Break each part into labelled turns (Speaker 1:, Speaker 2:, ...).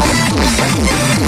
Speaker 1: Thank you.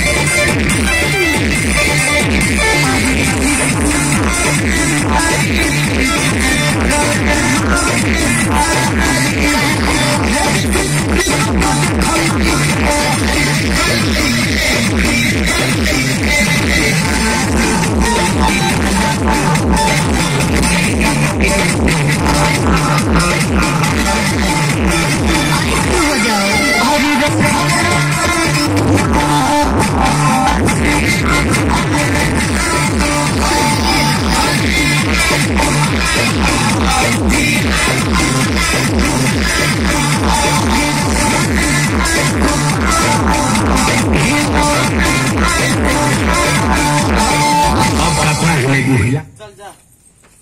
Speaker 2: Thank you. I need